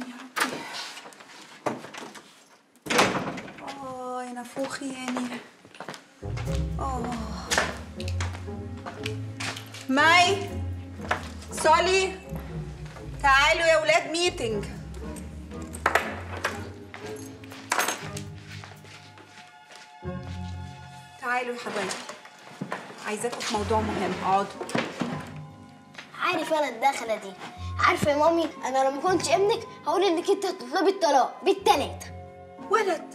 يا ربي يعني. آه مي سولي تعالوا يا ولاد meeting تعالوا يا حبايبي عايزاكم في موضوع مهم. اقعدوا. عارف أنا الدخلة دي. عارفة يا مامي أنا لما كنتش ابنك هقول إنك أنت هتطلبي الطلاق بالتلاتة. ولد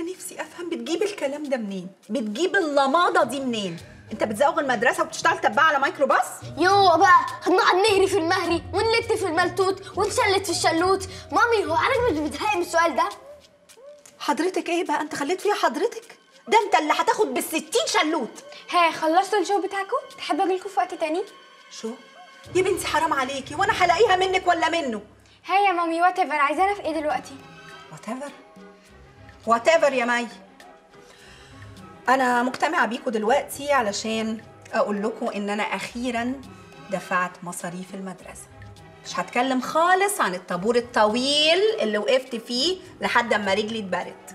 أنا نفسي أفهم بتجيب الكلام ده منين؟ بتجيب اللماضة دي منين؟ أنت بتزوغ المدرسة وبتشتغل تبع على ميكروباص؟ يو بقى هنقعد نهري في المهري ونلت في الملتوت ونشلت في الشلوت. مامي هو عارف مش بتضايق من السؤال ده؟ حضرتك إيه بقى؟ أنت خليت فيها حضرتك؟ ده أنت اللي هتاخد بالستين شلوت. ها خلصتوا ال show بتاعكم تحبوا اجيلكم في وقت تاني؟ show؟ يا بنتي حرام عليكي. وأنا هلاقيها منك ولا منه؟ ها يا مامي whatever عايزانا في إيه دلوقتي؟ whatever whatever يا مي. أنا مجتمعه بيكم دلوقتي علشان أقول لكم إن أنا أخيرا دفعت مصاريف المدرسة. مش هتكلم خالص عن الطابور الطويل اللي وقفت فيه لحد أما رجلي اتبرت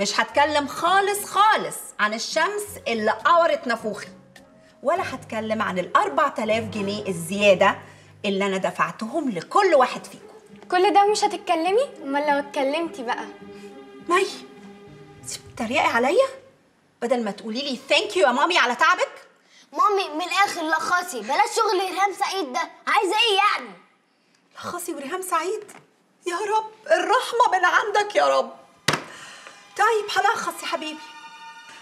مش هتكلم خالص خالص عن الشمس اللي قورت نافوخي ولا هتكلم عن ال 4000 جنيه الزيادة اللي أنا دفعتهم لكل واحد فيكم. كل ده مش هتتكلمي؟ أمال لو اتكلمتي بقى. مي انت بتتريقي عليا. بدل ما تقولي لي thank you يا مامي على تعبك. مامي من الآخر لخصي بلاش شغل ريهام سعيد ده. عايزة إيه يعني؟ لخصي وريهام سعيد. يا رب الرحمة من عندك يا رب. طيب هلخص يا حبيبي.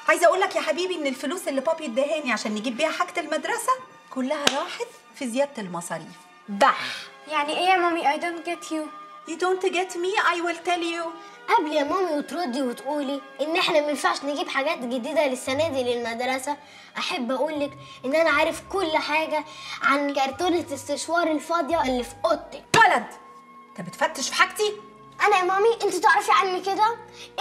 عايزة أقول لك يا حبيبي إن الفلوس اللي بابي اداهاني عشان نجيب بيها حاجة المدرسة كلها راحت في زيادة المصاريف. بح. يعني إيه يا مامي؟ I don't get you. You don't get me I will tell you. قبل يا مامي وتردي وتقولي إن إحنا ما ينفعش نجيب حاجات جديدة للسنة دي للمدرسة. أحب أقول لك إن أنا عارف كل حاجة عن كرتونه السشوار الفاضية اللي في اوضتك ولد أنت بتفتش في حاجتي؟ أنا يا مامي أنت تعرفي عني كده؟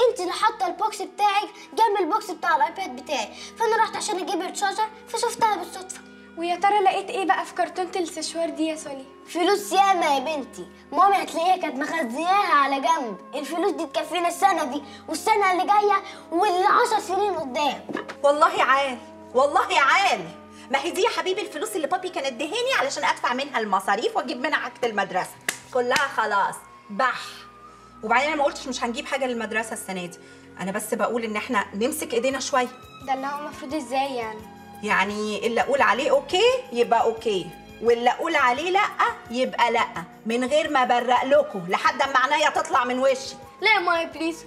أنت اللي حاطة ال box بتاعك جنب ال box بتاع الآيباد بتاعي. فأنا رحت عشان أجيب ال charger فشفتها بالصدفة. ويا ترى لقيت إيه بقى في كرتونة السشوار دي يا سولي فلوس ياما يا بنتي. مامي هتلاقيها كانت مخبياها على جنب. الفلوس دي تكفينا السنة دي والسنة اللي جاية والعشر سنين قدام. والله عال والله عال. ما هي دي يا حبيبي الفلوس اللي بابي كان ادهاني علشان أدفع منها المصاريف وأجيب منها حاجة المدرسة. كلها خلاص. بح. وبعدين أنا ما قلتش مش هنجيب حاجة للمدرسة السنة دي. أنا بس بقول إن إحنا نمسك إيدينا شوية. ده اللي هو المفروض إزاي يعني؟ يعني اللي أقول عليه okay يبقى okay. واللي أقول عليه لأ يبقى لأ. من غير ما أبرق لكم لحد أما عينيا تطلع من وشي. لا يا مامي please.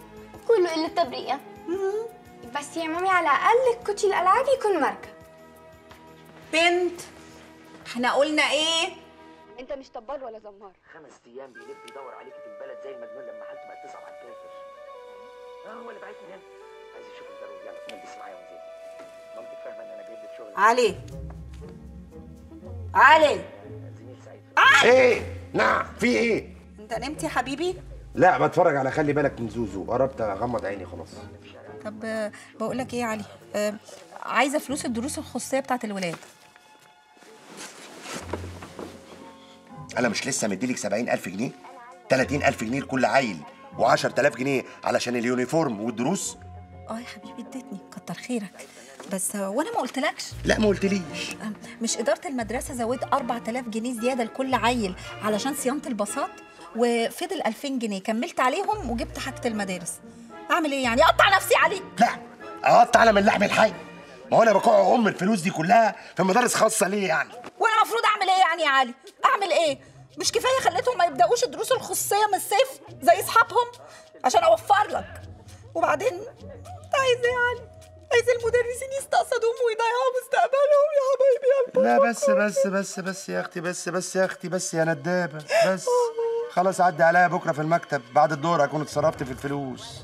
كله إلا التبرقة بس يا مامي على الأقل الكوتشي الألعاب يكون ماركة. بنت إحنا قلنا إيه؟ أنت مش طبال ولا زمار. خمس أيام بيلف يدور عليك في البلد زي المجنون لما حالته بقت تصعب على الكافر. آه هو اللي بعتني هنا. عايز يشوف الضروري يلا نلبس معايا ونزل مامتك فاهمة إن أنا جايب لك شغل. علي. علي. زميل سعيد. إيه؟ نعم. في إيه؟ أنت نمت يا حبيبي؟ لا بتفرج على خلي بالك من زوزو. قربت أغمض عيني خلاص. طب بقول لك إيه يا علي؟ آه، عايزة فلوس الدروس الخصوصية بتاعت الولاد. أنا مش لسه مديلك 70000 جنيه؟ 30000 جنيه لكل عيل و10000 جنيه علشان اليونيفورم والدروس. آه يا حبيبي اديتني. كتر خيرك. بس وأنا ما قلتلكش. لا ما قلتليش. مش إدارة المدرسة زودت 4000 جنيه زيادة لكل عيل علشان صيانة الباصات؟ وفضل 2000 جنيه. كملت عليهم وجبت حاجة المدارس. أعمل إيه يعني؟ أقطع نفسي عليك. لا أقطع على من لحم الحي. ما هو أنا بقع أم الفلوس دي كلها في مدارس خاصة ليه يعني؟ وأنا المفروض أعمل إيه يعني يا علي؟ أعمل إيه؟ مش كفاية خليتهم ما يبدأوش الدروس الخصوصية من الصيف زي أصحابهم عشان أوفر لك. وبعدين أنت عايز إيه يا علي؟ عايز المدرسين يستقصدوهم ويضيعوا مستقبلهم يا حبايبي يا. لا بس بس بس بس يا أختي بس بس يا أختي بس يا ندابة بس. خلاص عدي عليا بكرة في المكتب بعد الظهر هكون اتصرفت في الفلوس.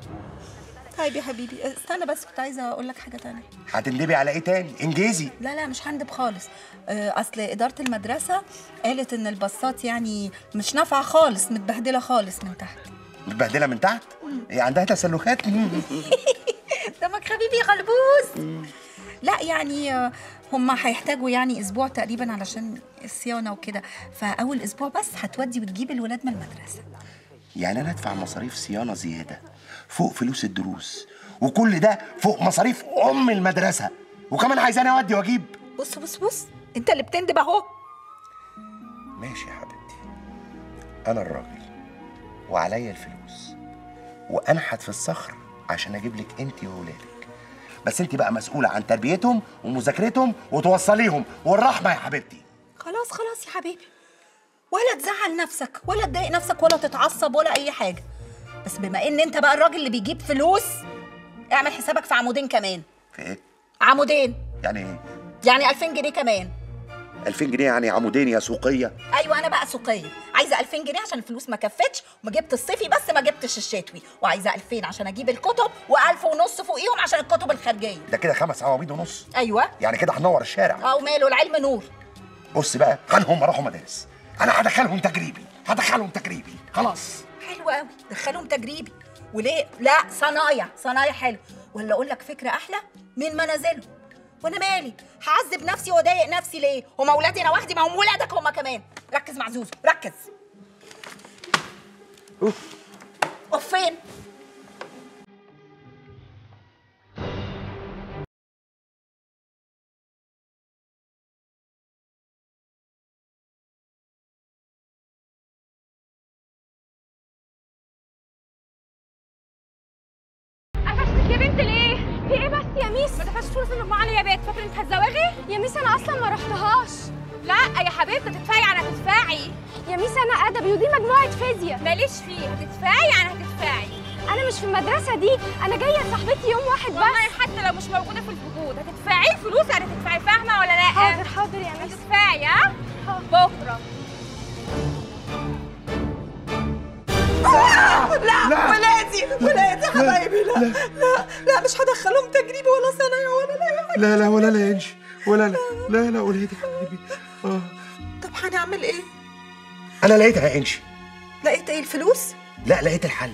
طيب يا حبيبي استنى بس كنت عايزة أقول لك حاجة تانية. هتندبي على إيه تاني؟ انجزي لا لا مش هندب خالص. آه، أصل إدارة المدرسة قالت إن الباصات يعني مش نافعة خالص متبهدلة خالص من تحت. متبهدلة من تحت؟ هي عندها تسلخات؟ دمك خفيف يا غلبوس. لا يعني آه، هم هيحتاجوا يعني أسبوع تقريبا علشان الصيانة وكده. فأول أسبوع بس هتودي وتجيب الولاد من المدرسة. يعني أنا ادفع مصاريف صيانة زيادة؟ فوق فلوس الدروس. وكل ده فوق مصاريف أم المدرسة. وكمان عايزاني أودي وأجيب. بص بص بص انت اللي بتندب أهو. ماشي يا حبيبتي. أنا الراجل وعليا الفلوس. وأنحت في الصخر عشان أجيب لك انت وولادك. بس انت بقى مسؤولة عن تربيتهم ومذاكرتهم وتوصليهم. والرحمة يا حبيبتي. خلاص خلاص يا حبيبي. ولا تزعل نفسك ولا تضايق نفسك ولا تتعصب ولا أي حاجة. بس بما إن أنت بقى الراجل اللي بيجيب فلوس اعمل حسابك في عمودين كمان. في إيه؟ عمودين. يعني إيه؟ يعني 2000 جنيه كمان. 2000 جنيه يعني عمودين يا سوقية؟ أيوه أنا بقى سوقية. عايزة 2000 جنيه عشان الفلوس ما كفتش وما جبت الصيفي بس ما جبتش الشتوي. وعايزة 2000 عشان أجيب الكتب و1000 ونص فوقيهم عشان الكتب الخارجية. ده كده خمس عواميد ونص؟ أيوه. يعني كده هنور الشارع. أو ماله العلم نور. بص بقى خلهم راحوا مدارس. أنا هدخلهم تجريبي. هدخلهم تجريبي. خلاص. حلو قوي. دخلهم تجريبي. وليه؟ لا صنايع. صنايع حلو. ولا أقول لك فكرة أحلى؟ من منازلهم. وأنا مالي؟ هعذب نفسي واضايق نفسي ليه؟ هما اولادي أنا وحدي ما هم ولادك هما كمان. ركز مع زوزو. ركز. أوف فين؟ يا miss أنا أصلا ما رحتهاش. لا يا حبيبتي هتدفعي يعني هتدفعي. يا miss أنا ادبي ودي مجموعة فيزياء. ماليش فيه هتدفعي يعني هتدفعي. أنا مش في المدرسة دي أنا جاية لصاحبتي يوم واحد بس. والله حتى لو مش موجودة في الفقود هتدفعي الفلوس يعني هتدفعي فاهمة ولا لأ؟ حاضر حاضر يا miss. هتدفعي ها؟ بكرة. لا, ولادي ولادي حبايبي لا لا لا مش هدخلهم تجريبي ولا صنايع ولا لا. لا لا ولا لا يا انجي ولا لا. لا لا ولادي حبيبي. آه. طب هنعمل إيه؟ أنا لقيتها يا انجي لقيت إيه؟ الفلوس؟ لا لقيت الحل.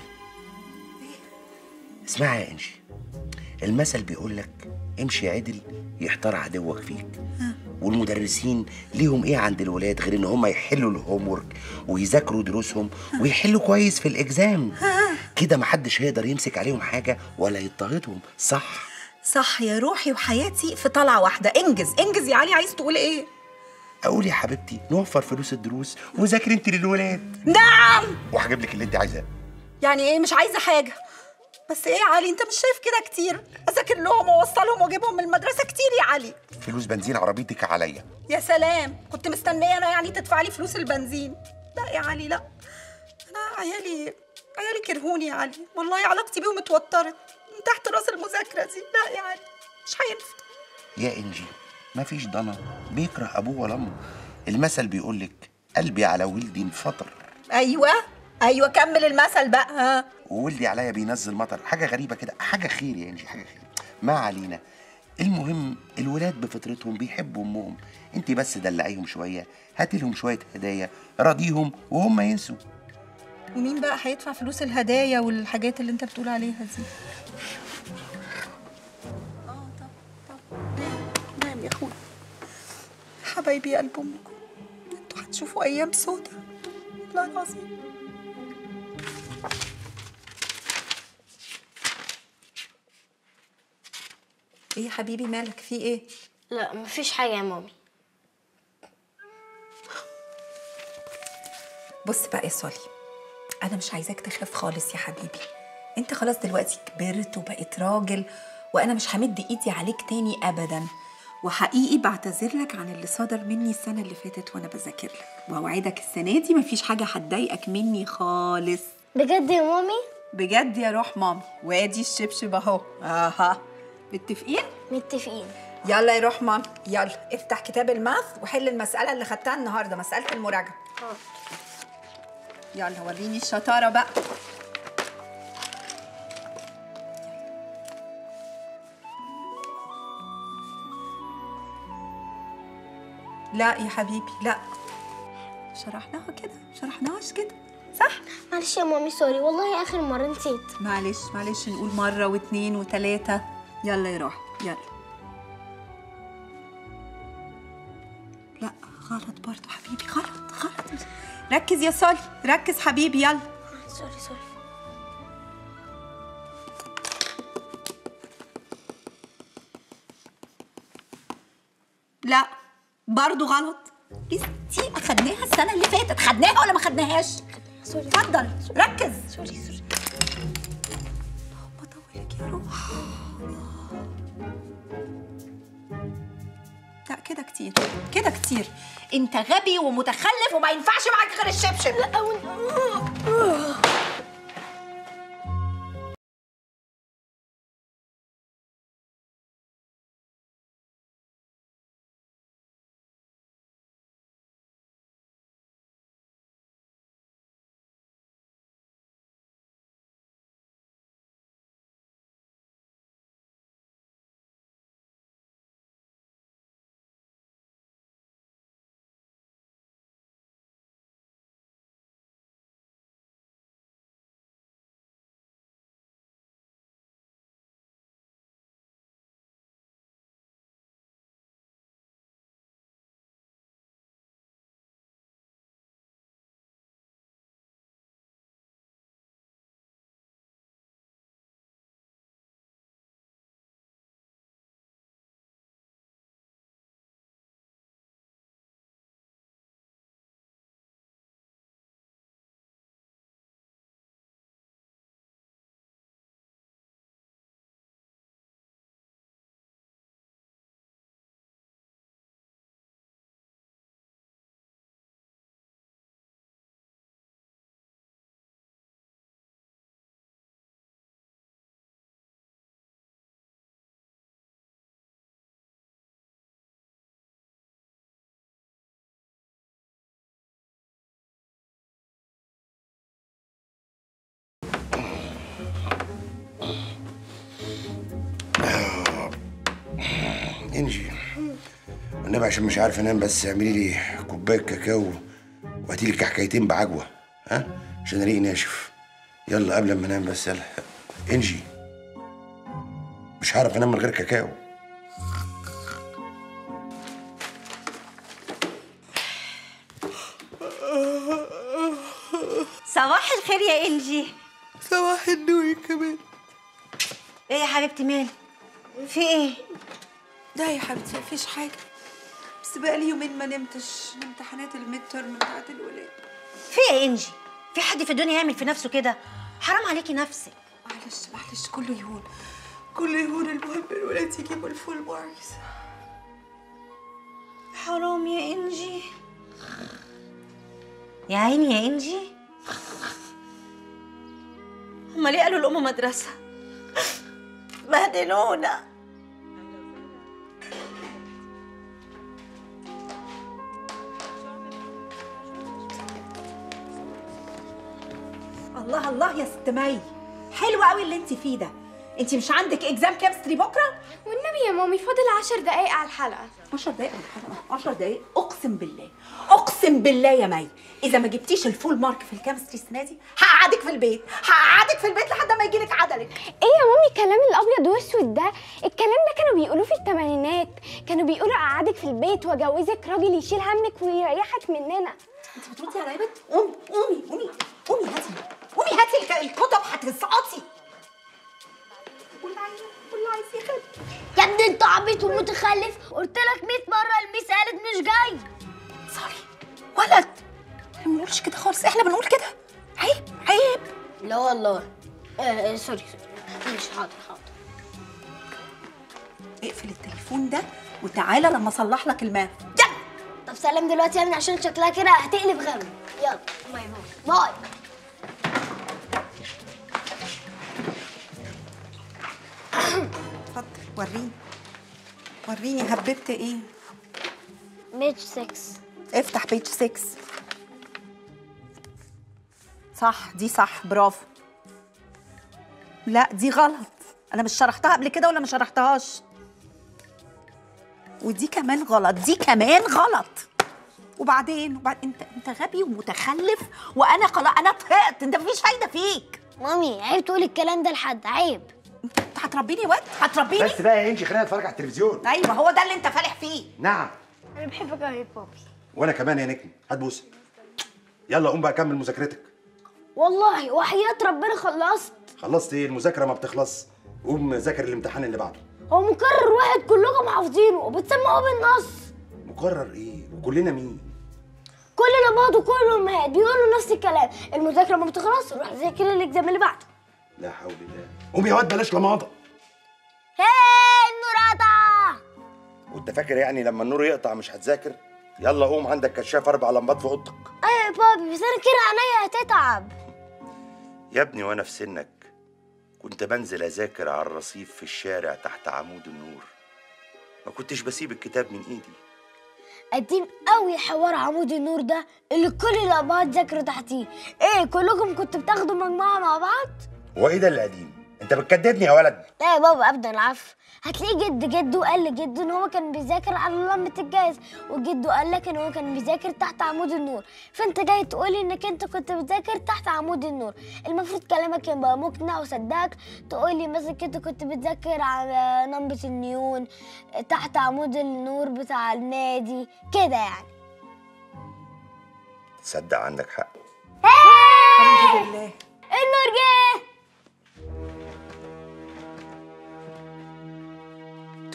اسمعي يا انجي المثل بيقول لك امشي عدل يحتار عدوك فيك. والمدرسين ليهم إيه عند الولاد غير إن هم يحلوا الهوم ورك ويذاكروا دروسهم ويحلوا كويس في الإكزام؟ كده محدش هيقدر يمسك عليهم حاجة ولا يضطهدهم صح؟ صح يا روحي وحياتي في طلعة واحدة. انجز انجز يا علي عايز تقول إيه؟ أقول يا حبيبتي نوفر فلوس الدروس وذاكري انت للولاد. نعم! وهجيب لك اللي انت عايزاه. يعني إيه؟ مش عايزة حاجة. بس إيه يا علي انت مش شايف كده كتير. اذاكر لهم واوصلهم واجيبهم من المدرسة كتير يا علي. فلوس بنزين عربيتك عليا. يا سلام! كنت مستنية أنا يعني تدفع لي فلوس البنزين. لا يا علي لا. أنا عيالي عيالي كرهوني يا علي. والله علاقتي بيهم اتوترت من تحت رأس المذاكرة دي. لا يا علي مش هينفع. يا إنجي مفيش ضنا بيكره أبوه ولا أمه. المثل بيقول لك قلبي على ولدي انفطر. أيوه أيوه كمل المثل بقى. ها. وولدي عليا بينزل مطر. حاجة غريبة كده. حاجة خير يا إنجي حاجة خير. ما علينا. المهم الولاد بفطرتهم بيحبوا أمهم. انت بس دلعيهم شوية هاتي لهم شوية هدايا راضيهم وهم ينسوا. ومين بقى هيدفع فلوس الهدايا والحاجات اللي انت بتقول عليها دي؟ آه طب طب نام نام يا اخويا حبايبي قلب أمكم. أنتوا هتشوفوا أيام سودا والله العظيم. إيه يا حبيبي مالك؟ في إيه؟ لا مفيش حاجة يا مامي. بص بقى يا سولي أنا مش عايزاك تخاف خالص يا حبيبي. أنت خلاص دلوقتي كبرت وبقيت راجل وأنا مش همد إيدي عليك تاني ابدا. وحقيقي بعتذر لك عن اللي صدر مني السنة اللي فاتت وأنا بذاكر لك. وأوعدك السنة دي مفيش حاجة هتضايقك مني خالص. بجد يا مامي؟ بجد يا روح مامي. وادي الشبشب أهو. أها. متفقين؟ متفقين. يلا يا روح مامي. يلا افتح كتاب الماث وحل المسألة اللي خدتها النهارده مسألة المراجعة. يلا وريني الشطارة بقى. لا يا حبيبي لا. شرحناها كده شرحناهاش كده صح؟ معلش يا مامي sorry. والله آخر مرة نسيت. معلش معلش نقول مرة واتنين وتلاتة. يلا يا روح يلا. لا غلط برضه حبيبي. ركز يا سولي ركز حبيبي يلا. sorry sorry. لا برضه غلط. دي اخدناها السنة اللي فاتت. خدناها ولا ما خدناهاش؟ sorry. اتفضل ركز. sorry sorry. اللهم طولك يا روح. كده كتير كده كتير. انت غبي ومتخلف وما ينفعش معاك غير الشبشب. لا إنجي. والنبي عشان مش عارف انام بس اعملي لي كوباية كاكاو وهاتي لي كحكايتين بعجوة ها؟ عشان ريقي ناشف. يلا قبل ما أنام بس يلا. إنجي. مش هعرف أنام من غير كاكاو. صباح الخير يا إنجي. صباح النور كمان. إيه يا حبيبتي مالك في إيه؟ لا يا حبيبتي مفيش حاجة. بس بقالي يومين ما نمتش. من امتحانات ال midterm بتاعت الولاد في إيه يا إنجي؟ في حد في الدنيا يعمل في نفسه كده؟ حرام عليكي نفسك. معلش معلش. كله يهون. كله يهون. المهم الولاد يجيبوا ال full marks حرام يا إنجي. يا عيني يا إنجي. هما ليه قالوا الأم مدرسة؟ بهدلونا. الله الله يا ست مي. حلو قوي اللي انت فيه ده. انت مش عندك exam chemistry بكرة؟ والنبي يا مامي فاضل عشر دقايق على الحلقة. 10 دقايق ولا حاجة 10 دقايق؟ أقسم بالله أقسم بالله يا مي. إذا ما جبتيش ال full mark في ال chemistry السنة دي هقعدك في البيت. هقعدك في البيت لحد ما يجيلك عدلك. إيه يا مامي الكلام الأبيض والاسود ده؟ الكلام ده كانوا بيقولوه في الثمانينات كانوا بيقولوا أقعدك في البيت وأجوزك راجل يشيل همك ويريحك مننا. انت بتردي على بنت قومي قومي قومي قومي هاتي. قومي هاتي الك- الكتب هتسقطي. واللي عايز واللي عايز ياخد يا ابني انت عبيط ومتخلف قلت لك 100 مرة ال miss قالت مش جاي. sorry. ولد. إحنا ما بنقولش كده خالص. إحنا بنقول كده. عيب عيب. لا والله. آه آه، sorry sorry. مش حاضر حاضر. اقفل التليفون ده وتعالى لما اصلح لك الماء. يلا طب سلام دلوقتي يا ابني عشان شكلها كده هتقلب غم. يلا bye bye. bye. اتفضل. وريني. وريني هببت إيه؟ ميج 6 افتح بيج 6 صح دي صح برافو. لا دي غلط. أنا مش شرحتها قبل كده ولا ما شرحتهاش؟ ودي كمان غلط دي كمان غلط. وبعدين وبعد انت انت غبي ومتخلف وأنا خلاص أنا طهقت. انت مفيش فايدة فيك. مامي عيب تقولي الكلام ده لحد عيب. انت هتربيني واد؟ هتربيني؟ بس بقى يا انجي خلينا نتفرج على التلفزيون. أيوه هو ده اللي أنت فالح فيه. نعم. أنا بحبك قوي يا بابي وأنا كمان يا نجم. هات بوسه يلا قوم بقى كمل مذاكرتك. والله وحياة ربنا خلصت. خلصت إيه؟ المذاكرة ما بتخلص. قوم ذاكر الامتحان اللي بعده. هو مكرر واحد كلكم حافظينه وبتسمعوه بالنص. مقرر إيه؟ وكلنا مين؟ كل اللي بعضه كل الامهات بيقولوا نفس الكلام. المذاكرة ما بتخلص روح ذاكر الإكزام اللي بعده. لا حول الله. قوم يا واد بلاش لماضة. هاي النور قطع وانت فاكر يعني لما النور يقطع مش هتذاكر؟ يلا قوم عندك كشاف أربع لمبات في أوضتك. أيوه يا بابي بس أنا كده عينيا هتتعب. يا ابني وأنا في سنك كنت بنزل أذاكر على الرصيف في الشارع تحت عمود النور. ما كنتش بسيب الكتاب من إيدي. قديم قوي حوار عمود النور ده اللي كل الابهات ذاكروا تحتيه. إيه كلكم كنتوا بتاخدوا مجموعة مع بعض؟ هو إيه ده اللي قديم؟ أنت بتكدبني يا ولد. لا يا بابا ابدا العفو. هتلاقيه جد جده قال لجده إن هو كان بيذاكر على لمبه الجاز وجده قال لك إن هو كان بيذاكر تحت عمود النور. فأنت جاي تقولي إنك أنت كنت بتذاكر تحت عمود النور. المفروض كلامك يبقى مقنع وصدقك. تقولي مثلا انت كنت بتذاكر على لمبه النيون تحت عمود النور بتاع النادي كده يعني. تصدق عندك حق. الحمد لله. النور جه!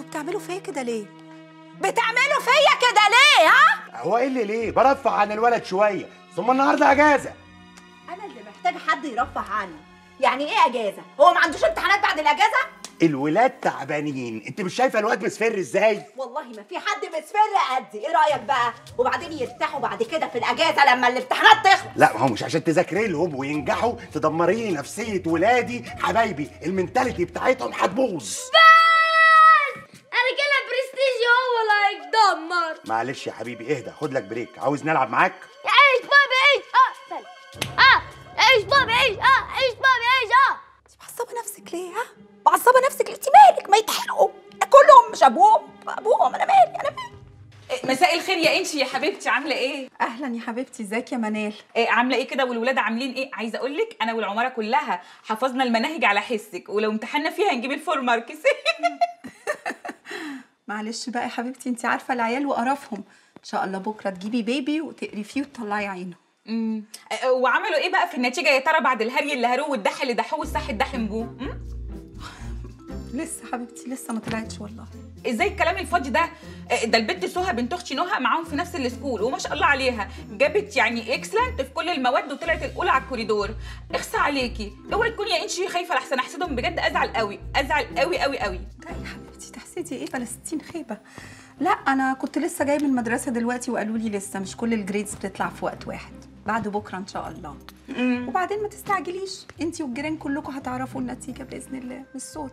أنتوا بتعملوا فيا كده ليه؟ بتعملوا فيا كده ليه ها؟ هو إيه اللي ليه؟ برفع عن الولد شوية ثم النهارده أجازة. أنا اللي محتاجه حد يرفه عني. يعني إيه أجازة؟ هو ما عندوش امتحانات بعد الأجازة؟ الولاد تعبانين. أنت مش شايفة الواد مصفر إزاي؟ والله ما في حد مصفر قدي. إيه رأيك بقى؟ وبعدين يرتاحوا بعد كده في الأجازة لما الامتحانات تخلص. لا ما هو مش عشان تذاكري لهم وينجحوا تدمري لي نفسية ولادي حبايبي. ال mentality بتاعتهم هتبوظ أنا كده برستيجي هو اللي هيتدمر معلش يا حبيبي اهدى خد لك break. عاوز نلعب معاك؟ عيش بابي عيش. آه استنى. آه عيش بابي عيش. آه عيش بابي عيش. آه. انت معصبة نفسك ليه ها؟ معصبة نفسك ليه؟ انت مالك؟ ما يتحرقوا. كلهم مش أبوهم. أبوهم أنا مالي أنا مالي. مساء الخير يا إنجي يا حبيبتي عاملة إيه؟ أهلا يا حبيبتي إزيك يا منال؟ إيه عاملة إيه كده؟ والولاد عاملين إيه؟ عايزة أقول لك أنا والعمارة كلها حفظنا المناهج على حسك ولو امتحنا فيها هنجيب ال full marks معلش بقى يا حبيبتي انت عارفة العيال وقرفهم. إن شاء الله بكرة تجيبي baby وتقري فيه وتطلعي عينه. آه، وعملوا إيه بقى في النتيجة؟ يا ترى بعد الهري اللي هروه والدح اللي دحوه والصح الدحم بوه؟ لسه حبيبتي لسه ما طلعتش والله. إزاي الكلام الفاضي ده؟ آه، ده البت سهى بنت أختي نهى معاهم في نفس ال school وما شاء الله عليها. جابت يعني excellent في كل المواد وطلعت الأولى على الكوريدور. اخسى عليكي. اوعي تكوني يا إنجي خايفة لحسن. أحسدهم بجد أزعل قوي أزعل قوي قوي قوي لا يا حبيبتي. تحسدي إيه 60 خيبة؟ لا أنا كنت لسه جاي من المدرسة دلوقتي وقالوا لي لسه مش كل ال grades بتطلع في وقت واحد. بعد بكرة إن شاء الله. وبعدين ما تستعجليش. انت والجيران كلكم هتعرفوا النتيجة بإذن الله من الصوت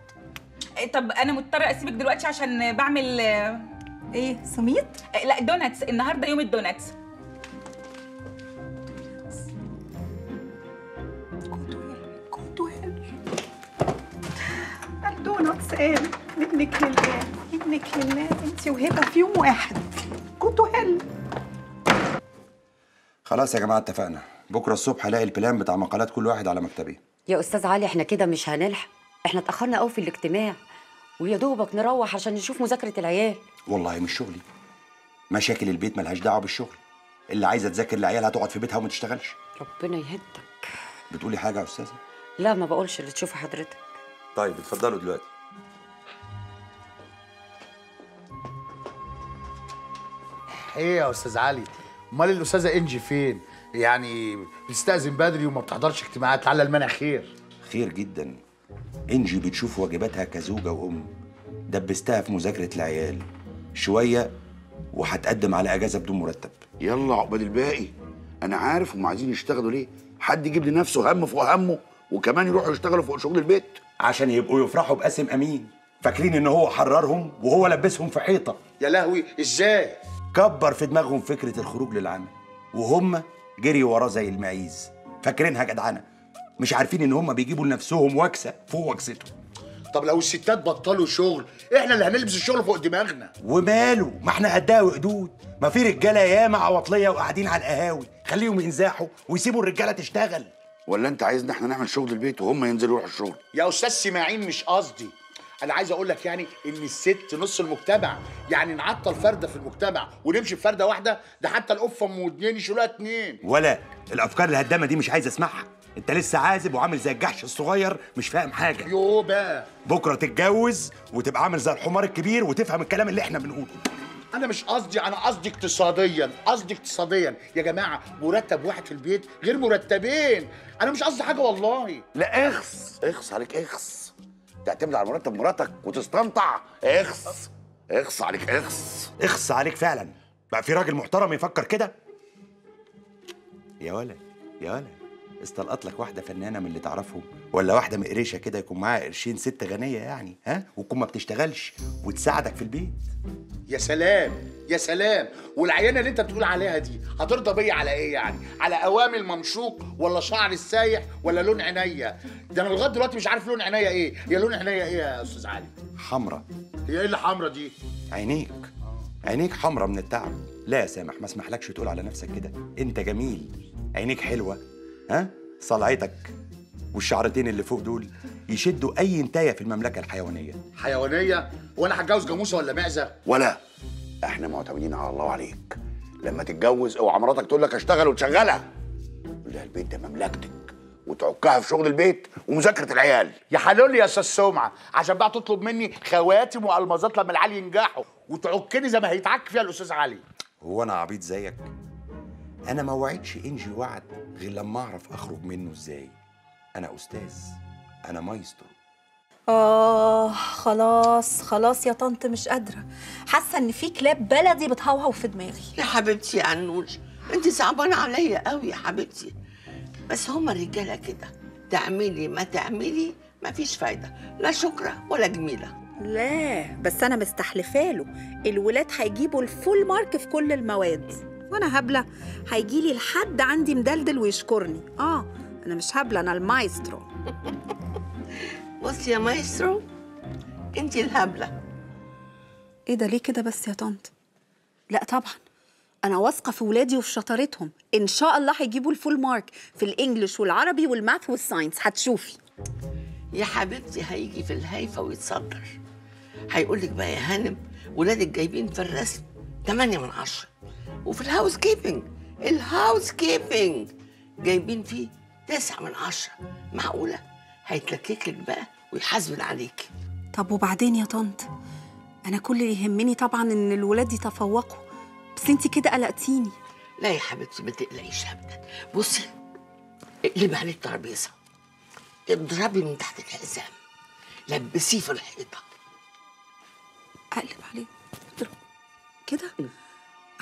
آه، طب أنا مضطرة أسيبك دلوقتي عشان بعمل إيه سميت؟ آه، لا donuts النهارده يوم ال donuts ال donuts قال منك لله منك لله انت وهبه في يوم واحد كنتوا حلو خلاص يا جماعة اتفقنا. بكرة الصبح هلاقي البلان بتاع مقالات كل واحد على مكتبي. يا أستاذ علي إحنا كده مش هنلحق. إحنا اتأخرنا قوي في الاجتماع. ويا دوبك نروح عشان نشوف مذاكرة العيال. والله مش شغلي. مشاكل البيت ملهاش دعوة بالشغل. اللي عايزة تذاكر العيال هتقعد في بيتها وما تشتغلش. ربنا يهدك. بتقولي حاجة يا أستاذة؟ لا ما بقولش اللي تشوفه حضرتك. طيب اتفضلوا دلوقتي. إيه يا أستاذ علي؟ امال الأستاذة إنجي فين؟ يعني بتستأذن بدري وما بتحضرش اجتماعات على المنع خير. خير جدا. إنجي بتشوف واجباتها كزوجة وأم. دبستها في مذاكرة العيال. شوية وهتقدم على إجازة بدون مرتب. يلا عقبال الباقي. أنا عارف هم عايزين يشتغلوا ليه. حد يجيب لنفسه هم فوق همه وكمان يروحوا يشتغلوا فوق شغل البيت. عشان يبقوا يفرحوا باسم أمين. فاكرين إن هو حررهم وهو لبسهم في حيطة. يا لهوي إزاي؟ كبر في دماغهم فكرة الخروج للعمل وهم جريوا وراه زي المعيز. فاكرينها جدعنه مش عارفين إن هم بيجيبوا لنفسهم وكسة فوق وكستهم. طب لو الستات بطلوا شغل إحنا اللي هنلبس الشغل فوق دماغنا. وماله؟ ما إحنا قدها وقدود ما في رجالة ياما عواطلية وقاعدين على القهاوي. خليهم ينزاحوا ويسيبوا الرجالة تشتغل. ولا انت عايزنا إحنا نعمل شغل البيت وهم ينزلوا يروحوا الشغل؟ يا أستاذ سماعين مش قصدي. أنا عايز أقول لك يعني إن الست نص المجتمع يعني نعطل فرده في المجتمع ونمشي بفرده واحدة ده حتى القفه ام ودنين يشيلوها اتنين. ولا الأفكار الهدامة دي مش عايز أسمعها. أنت لسه عازب وعامل زي الجحش الصغير مش فاهم حاجة. يو بقى بكرة تتجوز وتبقى عامل زي الحمار الكبير وتفهم الكلام اللي إحنا بنقوله. أنا مش قصدي أنا قصدي اقتصاديا قصدي اقتصاديا. يا جماعة مرتب واحد في البيت غير مرتبين. أنا مش قصدي حاجة والله. لا اخس اخس عليك اخس. تعتمد على مرتب مراتك وتستنطع اخس اخس عليك اخس. اخص عليك فعلا. بقى في راجل محترم يفكر كده؟ يا ولا يا ولا استلقط لك واحدة فنانة من اللي تعرفهم ولا واحدة مقرشة كده يكون معاها قرشين ست غنية يعني ها؟ وتكون ما بتشتغلش وتساعدك في البيت. يا سلام يا سلام. والعيانة اللي انت بتقول عليها دي هترضى بيا على إيه يعني؟ على اوامل ممشوق ولا شعر السايح ولا لون عينيا؟ ده أنا لغاية دلوقتي مش عارف لون عينيا إيه. هي لون عينيا إيه يا أستاذ علي؟ حمرا. هي إيه اللي حمرا دي؟ عينيك. عينيك حمرا من التعب. لا يا سامح ما اسمحلكش تقول على نفسك كده. انت جميل. عينيك حلوة. ها؟ صلعتك والشعرتين اللي فوق دول يشدوا أي انتايه في المملكة الحيوانية. حيوانية؟ وأنا هتجوز جاموسة ولا معزه ولا. إحنا معتمدين على الله عليك. لما تتجوز أوعى مراتك تقول لك اشتغل وتشغلها. قول لها البيت ده مملكتك. وتعكها في شغل البيت ومذاكرة العيال. يا حلول يا أستاذ سمعة. عشان بقى تطلب مني خواتم والمظات لما العيال ينجحوا. وتعكني زي ما هيتعك فيها الأستاذ علي. هو أنا عبيط زيك؟ أنا ما وعدش انجي وعد غير لما أعرف أخرج منه إزاي. أنا أستاذ أنا مايسترو. آه خلاص خلاص يا طنط مش قادرة. حاسة إن في كلاب بلدي بتهوهو في دماغي. يا حبيبتي يا عنوش أنت صعبانة عليا قوي يا حبيبتي. بس هما الرجاله كده تعملي ما تعملي ما فيش فايدة. لا شكرا ولا جميلة. لا بس أنا مستحلفاله. الولاد هيجيبوا ال full mark في كل المواد. وأنا هبلة. هيجيلي لحد عندي مدلدل ويشكرني. آه أنا مش هبلة أنا المايسترو. بصي يا مايسترو انت الهبلة. إيه ده ليه كده بس يا طنط؟ لا طبعا. أنا واثقة في ولادي وفي شطارتهم. إن شاء الله هيجيبوا الفول مارك في الإنجليش والعربي والماث والساينس. هتشوفي. يا حبيبتي هيجي في الهايفة ويتصدر. هيقول لك بقى يا هانم ولادك جايبين في الرسم 8 من 10 وفي ال housekeeping ال housekeeping جايبين فيه 9 من 10 معقولة؟ هيتلكك لك بقى ويحاسبن عليك. طب وبعدين يا طنط؟ أنا كل اللي يهمني طبعا إن الولاد يتفوقوا. بس انت كده قلقتيني. لا يا حبيبتي ما تقلقيش ابدا. بصي اقلبي عليه الترابيزة. اضربي من تحت الحزام. لبسيه في الحيطة. أقلب عليه. اضرب. كده؟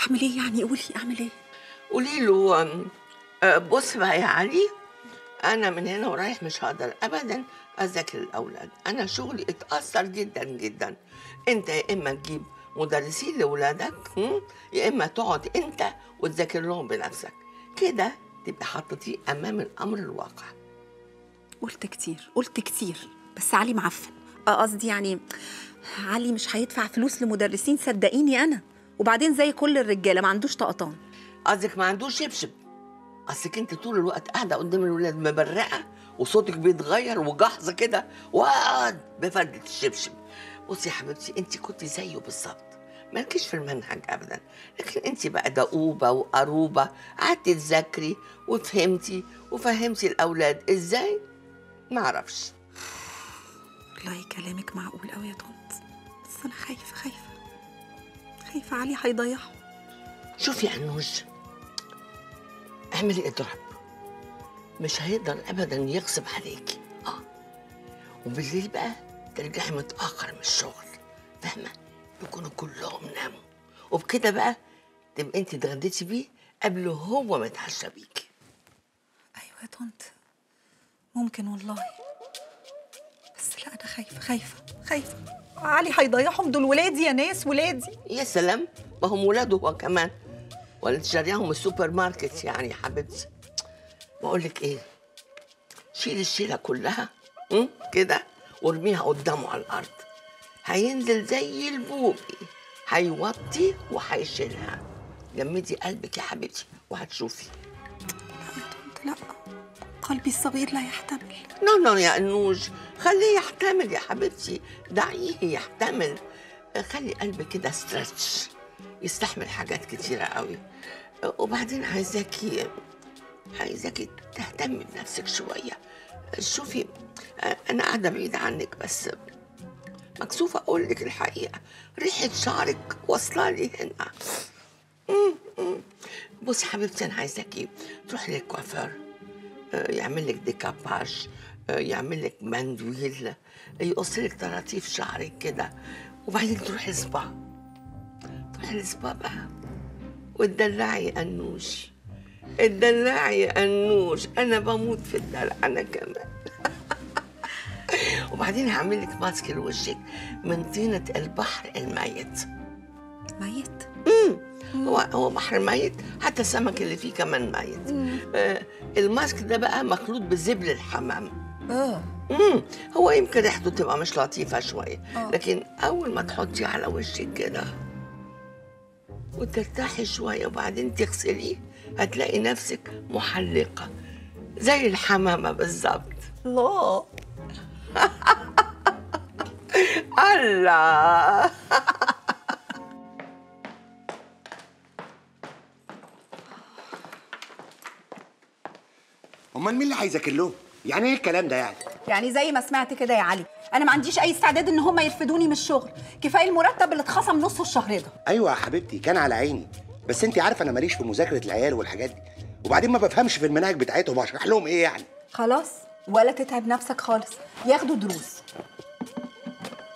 أعمل إيه يعني؟ قولي أعمل إيه؟ قولي له أه، بص بقى يا علي أنا من هنا ورايح مش هقدر ابدا أذاكر الأولاد. أنا شغلي اتأثر جدا جدا. أنت يا إما تجيب مدرسين لاولادك؟ يا إما تقعد أنت وتذاكر لهم بنفسك. كده تبقى حطيتيه أمام الأمر الواقع. قلت كتير قلت كتير بس علي معفن. أه قصدي يعني علي مش هيدفع فلوس لمدرسين صدقيني أنا. وبعدين زي كل الرجالة ما عندوش طقطان. قصدك ما عندوش شبشب اصلك انت طول الوقت قاعدة قدام الولاد مبرقة وصوتك بيتغير وجحظه كده. وقعد بفردة الشبشب. بصي يا حبيبتي انت كنت زيه بالظبط. مالكيش في المنهج ابدا. لكن انت بقى دؤوبة وقروبة قعدتي تذاكري وفهمتي وفهمتي الأولاد. إزاي؟ ما أعرفش. والله كلامك معقول قوي يا طنط. بس أنا خايفة خايفة. خايفه علي هيضيعه شوفي يا عنوش اعملي اضراب مش هيقدر ابدا يغصب عليكي آه. وبالليل بقى ترجعي متأخر من الشغل فاهمة؟ يكونوا كلهم ناموا. وبكده بقى تبقى انت اتغديتي بيه قبل هو ما يتعشى بيكي أيوه يا طنط. ممكن والله. بس لا أنا خايفة خايفة خايفة. علي هيضيعهم دول ولادي يا ناس ولادي. يا سلام ما هم ولاده هو كمان. ولا انت شارياهم السوبر ماركت يعني يا حبيبتي. بقول لك إيه؟ شيل الشيلة كلها? كده وارميها قدامه على الأرض. هينزل زي البوبي هيوطي وهيشيلها. جمدي قلبك يا حبيبتي وهتشوفي. لا. قلبي الصغير لا يحتمل. no no يا انوش خليه يحتمل يا حبيبتي. دعيه يحتمل. خلي قلبك كده stretch يستحمل حاجات كتيرة قوي. وبعدين عايزاكي عايزاكي تهتمي بنفسك شوية. شوفي أنا قاعدة بعيدة عنك بس مكسوفة أقول لك الحقيقة. ريحة شعرك واصلة لي هنا. بصي حبيبتي أنا عايزاكي تروحي للكوافير. يعمل لك décapage آه، يعمل لك مندويل يقص لك طراطيف شعرك كده. وبعدين تروحي سبا تروحي السبا بقى. وتدلعي أنوش. اتدلعي أنوش. أنا بموت في الدلع أنا كمان. وبعدين هعمل لك mask لوشك من طينة البحر الميت. ميت؟ امم هو هو بحر ميت حتى السمك اللي فيه كمان ميت. آه الماسك ده بقى مخلوط بزبل الحمام. آه. امم هو يمكن ريحته تبقى مش لطيفة شوية آه. لكن أول ما تحطيه على وشك كده وترتاحي شوية وبعدين تغسليه هتلاقي نفسك محلقة زي الحمامة بالظبط. الله. الله. أمال مين اللي هيذاكر لهم؟ يعني إيه الكلام ده يعني؟ يعني زي ما سمعت كده يا علي أنا ما عنديش أي استعداد إن هم يرفدوني من الشغل. كفاية المرتب اللي اتخصم نصه الشهر ده. أيوه يا حبيبتي كان على عيني. بس انت عارفة أنا ماليش في مذاكرة العيال والحاجات دي. وبعدين ما بفهمش في المناهج بتاعتهم أشرح لهم إيه يعني؟ خلاص ولا تتعب نفسك خالص. ياخدوا دروس.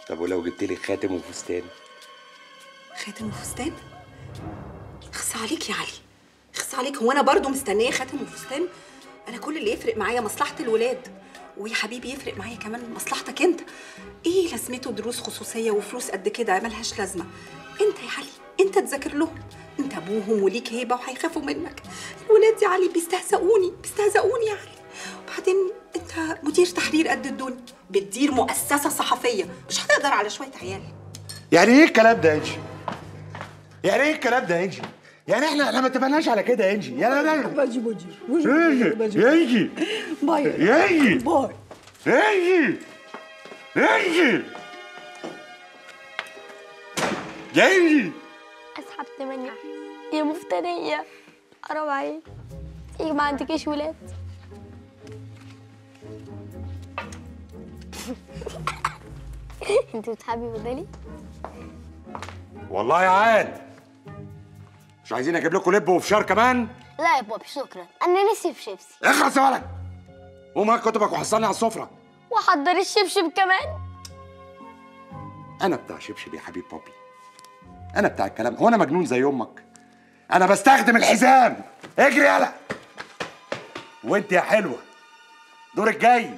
طب ولو جبت لي خاتم وفستان؟ خاتم وفستان؟ اخس عليك يا علي. اخس عليك. هو أنا برضو مستنية خاتم وفستان؟ أنا كل اللي يفرق معايا مصلحة الولاد ويا حبيبي يفرق معايا كمان مصلحتك أنت. إيه لازمته دروس خصوصية وفلوس قد كده؟ ملهاش لازمة. أنت يا علي أنت تذاكر لهم. أنت أبوهم وليك هيبة وهيخافوا منك. الولاد يا علي بيستهزئوني بيستهزئوني يا علي. وبعدين أنت مدير تحرير قد الدنيا بتدير مؤسسة صحفية. مش هتقدر على شوية عيال. يعني إيه الكلام ده يا إنجي؟ يعني إيه الكلام ده يا إنجي؟ يعني إحنا إحنا ما اتفقناش على كده يا انجي. يا لا لا باجي باجي انجي يا انجي. bye. يا انجي. bye. يا انجي. يا انجي. يا انجي. اسحبت مني يا مفترية. حرام عليك إيه ما عندكيش ولاد؟ انت بتحبي بدالي والله يا عاد. مش عايزين أجيب لكم لب وفشار كمان؟ لا يا بابي شكرا. أنا نسي في شيبسي اخلص يا ولد. قوم هات كتبك وحصلني على السفرة. وحضر الشبشب كمان. أنا بتاع شبشب يا حبيب بابي أنا بتاع الكلام هو أنا مجنون زي أمك. أنا بستخدم الحزام. اجري يلا وأنت يا حلوة دورك جاي.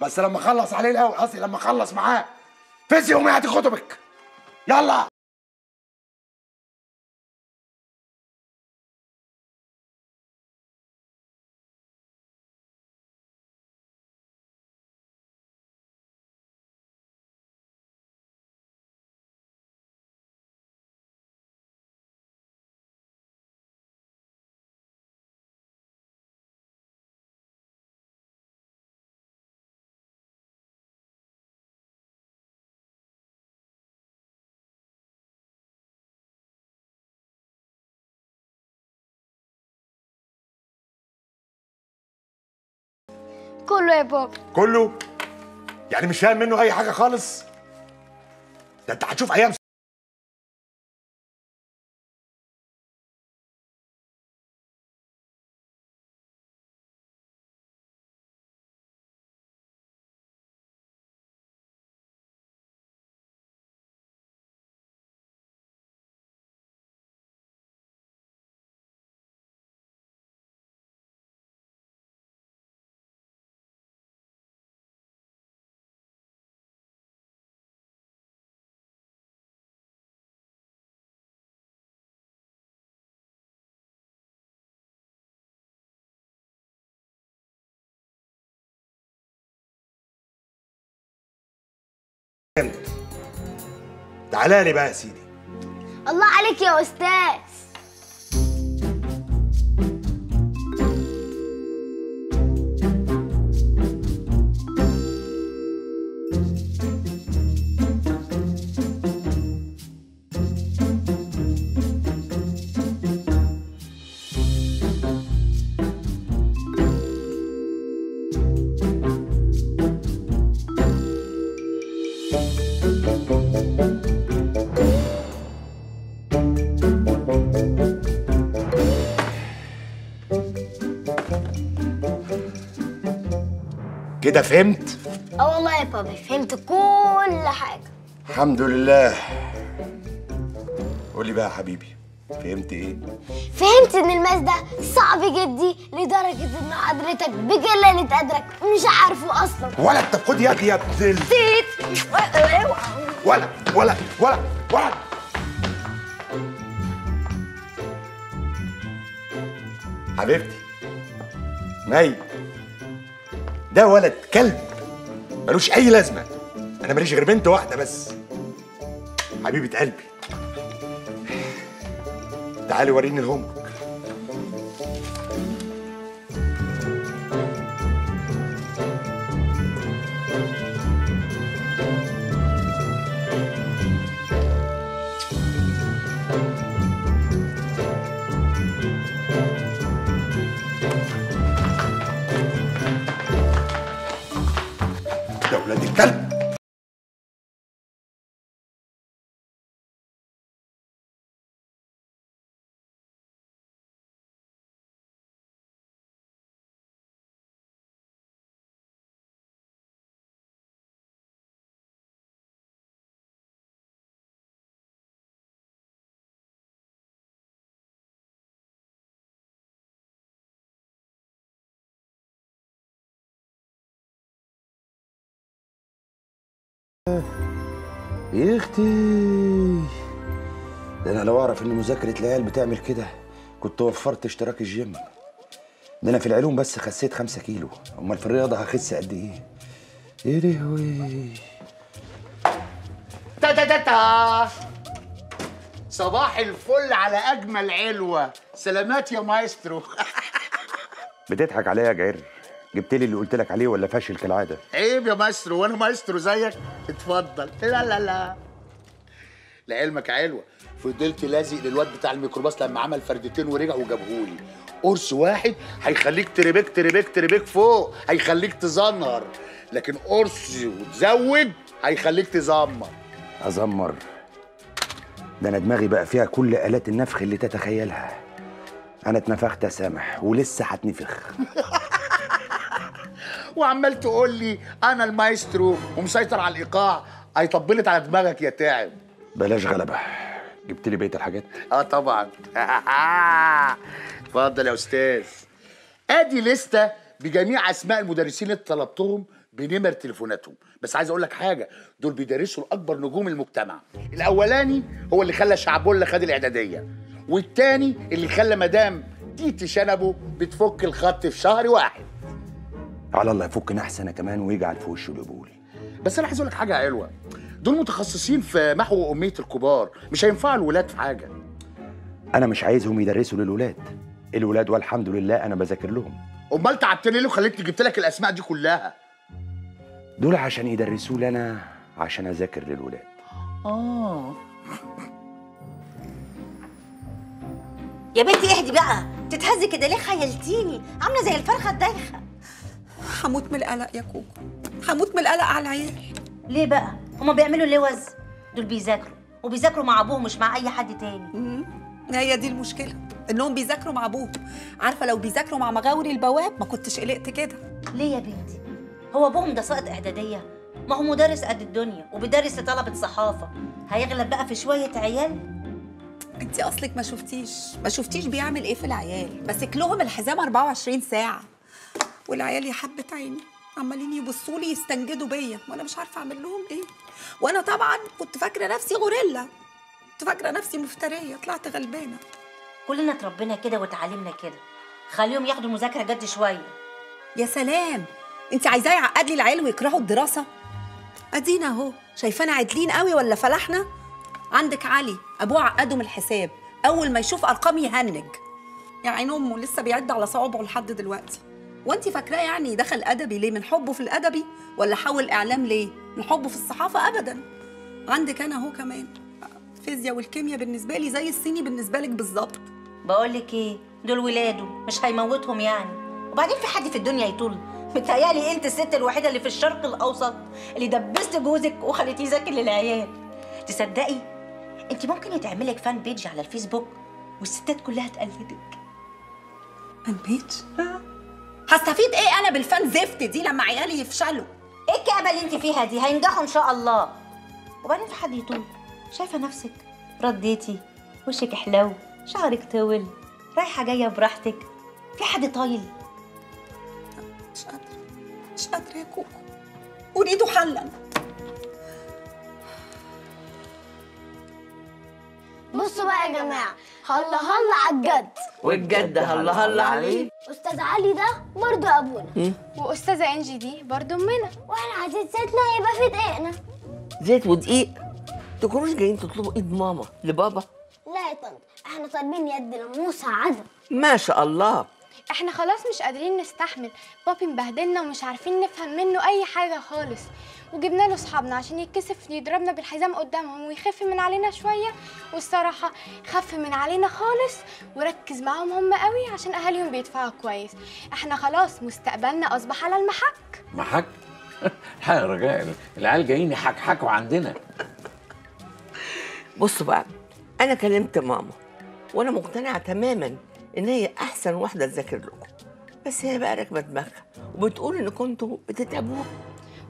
بس لما أخلص عليه الأول قصدي لما أخلص معاه فزي قومي هاتي كتبك. يلا. كله يا بابي كله؟ يعني مش فاهم منه أي حاجة خالص؟ ده أنت هتشوف أيام تعالى لي بقى يا سيدي. الله عليك يا أستاذ. كده فهمت؟ آه والله يا بابي فهمت كل حاجة. الحمد لله. قول لي بقى يا حبيبي فهمت إيه؟ فهمت إن الماس ده صعب جدي لدرجة إن حضرتك بجلالة قدرك مش عارفه أصلا. ولا انت خد يا أخي يا ابن تيت ولا ولا ولا ولا. حبيبتي مي ده ولد كلب. ملوش أي لازمة. أنا ماليش غير بنت واحدة بس. حبيبة قلبي. تعالي وريني الهوم. يا أختي. ده أنا لو اعرف إن مذاكرة العيال بتعمل كده. كنت وفرت اشتراك الجيم. ده أنا في العلوم بس خسيت خمسة كيلو. أمال في الرياضة هخس قد إيه؟ يا لهوي. تا تا تا تا. صباح الفل على أجمل علوة. سلامات يا مايسترو. بتضحك عليا يا جعر. جبت لي اللي قلت لك عليه ولا فاشل كالعادة؟ عيب يا مايسترو وأنا مايسترو زيك. اتفضل. لا لا لا. لعلمك علوه فضلت لازق للواد بتاع الميكروباص لما عمل فردتين ورجع وجابهولي قرص واحد هيخليك تربك تربك تربك فوق هيخليك تزنر. لكن قرص وتزود هيخليك تزمر. أزمر. ده أنا دماغي بقى فيها كل آلات النفخ اللي تتخيلها. أنا اتنفخت يا سامح ولسه هتنفخ. وعمال تقول لي أنا المايسترو ومسيطر على الإيقاع. هيطبلت على دماغك يا تعب بلاش غلبة. جبت لي بقيه الحاجات؟ آه طبعا. اتفضل يا أستاذ. آدي لسته بجميع أسماء المدرسين اللي طلبتهم بنمر تليفوناتهم. بس عايز أقول لك حاجة دول بيدرسوا لاكبر نجوم المجتمع. الأولاني هو اللي خلى شعبولة خد الإعدادية. والتاني اللي خلى مدام تيتي شنبه بتفك الخط في شهر واحد. على الله يفكنا أحسن كمان ويجعل في وشه القبول. بس أنا عايز أقول لك حاجة يا علوة. دول متخصصين في محو أمية الكبار مش هينفعوا الولاد في حاجة. أنا مش عايزهم يدرسوا للولاد. الولاد والحمد لله أنا بذاكر لهم. أمال تعبتني ليه وخليتني جبت لك الأسماء دي كلها؟ دول عشان يدرسوا لي أنا عشان أذاكر للولاد. آه. يا بنتي اهدي بقى. تتهزي كده ليه خيلتيني؟ عاملة زي الفرخة الدايخة. هموت من القلق يا كوكو. هموت من القلق على العيال. ليه بقى؟ هما بيعملوا لوز دول بيذاكروا. وبيذاكروا مع أبوهم مش مع أي حد تاني. هي دي المشكلة إنهم بيذاكروا مع أبوهم. عارفة لو بيذاكروا مع مغاوري البواب ما كنتش قلقت كده. ليه يا بنتي؟ هو أبوهم ده ساقط إعدادية؟ ما هو مدرس قد الدنيا وبيدرس لطلبه صحافة. هيغلب بقى في شوية عيال؟ انت أصلك ما شفتيش. ما شفتيش بيعمل إيه في العيال. ماسك لهم الحزام 24 ساعة. والعيال يا حبة عيني عمالين يبصوا لي يستنجدوا بيا وأنا مش عارفة أعمل لهم إيه. وأنا طبعا كنت فاكرة نفسي غوريلا كنت فاكرة نفسي مفترية طلعت غلبانة. كلنا اتربينا كده واتعلمنا كده. خليهم ياخدوا المذاكره جد شوية. يا سلام! انت عايزاه يعقد لي العيال ويكرهوا الدراسة؟ أدينا أهو. شايفانا عادلين قوي ولا فلحنا عندك علي أبوه عقده من الحساب. أول ما يشوف أرقام يهنج. يا عين أمه لسه بيعد على صوابعه لحد دلوقتي. وانت فاكراه يعني دخل أدبي ليه؟ من حبه في الأدبي ولا حول إعلام ليه؟ من حبه في الصحافة؟ ابدا. عندك أنا أهو كمان. الفيزياء والكيمياء بالنسبة لي زي الصيني بالنسبة لك بالظبط. بقول لك إيه؟ دول ولاده مش هيموتهم يعني. وبعدين في حد في الدنيا يطول. متهيألي أنت الست الوحيدة اللي في الشرق الأوسط اللي دبست جوزك وخليتيه يذاكر للعيال. تصدقي أنت ممكن يتعمل لك fan page على الفيسبوك والستات كلها تقلدك. fan page هستفيد إيه أنا بال fan زفت دي لما عيالي يفشلوا؟ إيه الكآبة اللي انت فيها دي؟ هينجحوا ان شاء الله. وبعدين في حد يطول. شايفة نفسك. رديتي. وشك حلو. شعرك طول. رايحة جاية براحتك. في حد طايل. مش قادرة. مش قادرة يا كوكو. اريد حلا. بصوا بقى يا جماعة. هلا هلا على الجد. والجد هلا هلا عليه. أستاذ علي ده برضه أبونا. وأستاذة إنجي دي برضو أمنا. وإحنا عايزين ستنا يبقى في دقيقنا. زيت ودقيق. تكونوش جايين تطلبوا إيد ماما لبابا. لا يا طنط إحنا طالبين يد لموسى عدم. ما شاء الله. إحنا خلاص مش قادرين نستحمل. بابي مبهدلنا ومش عارفين نفهم منه أي حاجة خالص. وجبنا له صحابنا عشان يتكسف يضربنا بالحزام قدامهم ويخف من علينا شوية. والصراحة خف من علينا خالص وركز معاهم هم قوي عشان أهاليهم بيدفعوا كويس. إحنا خلاص مستقبلنا أصبح على المحك. محك؟ ها يا رجاء العيال جايين يحكحكوا عندنا. بصوا بقى أنا كلمت ماما وأنا مقتنعة تماما إن هي أحسن واحدة تذاكر لكم. بس هي بقى راكبة دماغها وبتقول إن كنتوا بتتعبوها.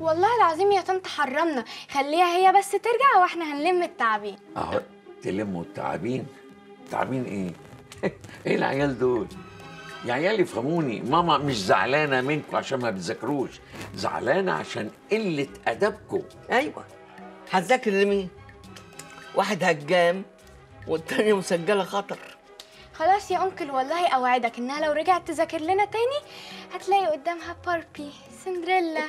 والله العظيم يا طنط حرمنا. خليها هي بس ترجع وإحنا هنلم التعبين أهو تلموا التعابين. تعابين إيه؟ إيه العيال دول؟ يا عيال يفهموني. ماما مش زعلانة منكم عشان ما بتذاكروش. زعلانة عشان قلة أدبكم. أيوه. هتذاكر لمين؟ واحد هجام والتانية مسجلة خطر. خلاص يا أنكل والله أوعدك إنها لو رجعت تذاكر لنا تاني هتلاقي قدامها باربي سندريلا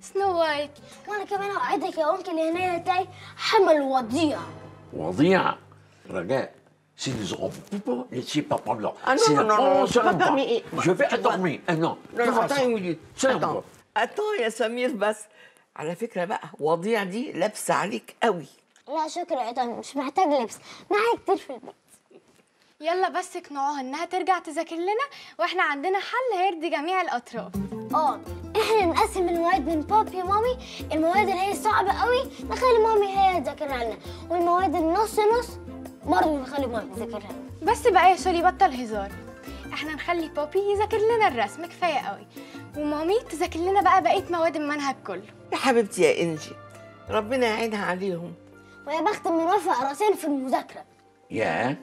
سنو وايت وأنا كمان أوعدك يا إن هي تلاقي حمل وضيع وضيعه رجاء Si nous aurons pas laissé papa blanc. Ah non, non, non, non, on c'est se pas rend pas. permis. Je vais endormir. Ah non. لا façon. attends un attends attends يا سمير بس على فكره بقى وضيع دي لابسه عليك قوي لا شكرا يا طنط مش محتاج لبس معايا كتير في البيت يلا بس اقنعوها إنها ترجع تذاكر لنا وإحنا عندنا حل هيرضي جميع الأطراف. آه. إحنا نقسم المواد بين بابي ومامي المواد اللي هي صعبة قوي نخلي مامي هي تذاكرها لنا والمواد النص نص برضه نخلي مامي تذاكرها لنا. بس بقى يا سولي بطل هزار. إحنا نخلي بابي يذاكر لنا الرسم كفاية قوي. ومامي تذاكر لنا بقى بقية مواد المنهج كله. يا حبيبتي يا إنجي ربنا يعينها عليهم. ويا بخت من رافع راسين في المذاكرة. يا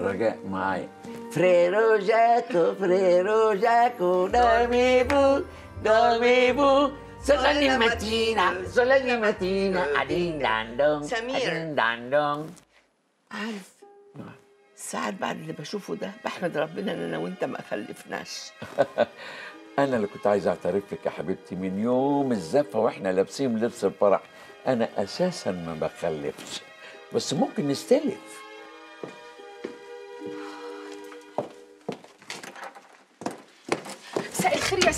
رجاء معايا Frère Jacques Frère Jacques dormez-vous dormez-vous. Solani mattina solani mattina adin dandong سمير. dandong عارف ساعات بعد اللي بشوفه ده بحمد ربنا ان أنا وانت ما خلفناش أنا اللي كنت عايز أعترف لك يا حبيبتي من يوم الزفة وإحنا لابسين لبس الفرح أنا أساسا ما بخلفش بس ممكن نستلف.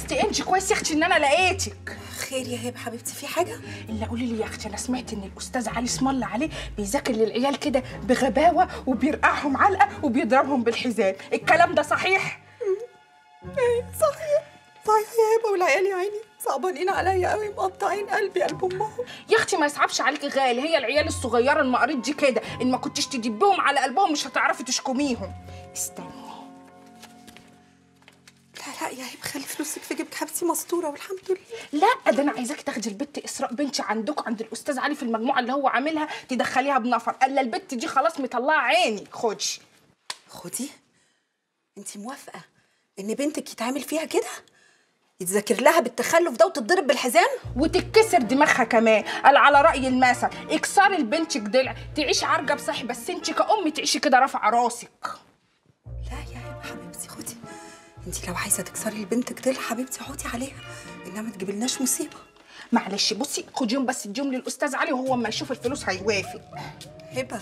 مساء الخير يا ست انجي كويس يا أختي ان أنا لقيتك. خير يا هبة حبيبتي في حاجة؟ الا قولي لي يا أختي أنا سمعت ان الاستاذ علي اسم الله عليه بيذاكر للعيال كده بغباوة وبيرقعهم علقة وبيضربهم بالحزام. الكلام ده صحيح؟ صحيح. صحيح يا هبة والعيال يا عيني. صعبانين عليا قوي مقطعين قلبي قلب أمهم. يا أختي ما يصعبش عليكي غالي. هي العيال الصغيرة المقريض دي كده. إن ما كنتش تدبهم على قلبهم مش هتعرفي تشكميهم. استني. لا يا هبه خلي فلوسك في جيبك حبيبتي مستورة والحمد لله. لا ده أنا عايزاكي تاخدي البت إسراء بنتي عندك عند الأستاذ علي في المجموعة اللي هو عاملها تدخليها بنفر. قال البت دي خلاص مطلعة عيني. خدي. خدي؟ أنت موافقة إن بنتك يتعامل فيها كده؟ يتذاكر لها بالتخلف ده وتتضرب بالحزام؟ وتتكسر دماغها كمان. قال على رأي المثل اكسري لبنتك ضلع تعيش عرجة بصحي بس انت كأم تعيشي كده رافعة راسك. انت لو عايزة تكسري لبنتك دول حبيبتي عودي عليها إنما ما تجيبلناش مصيبة. معلش بصي خديهم بس اديهم للأستاذ علي وهو اما يشوف الفلوس هيوافق. هبة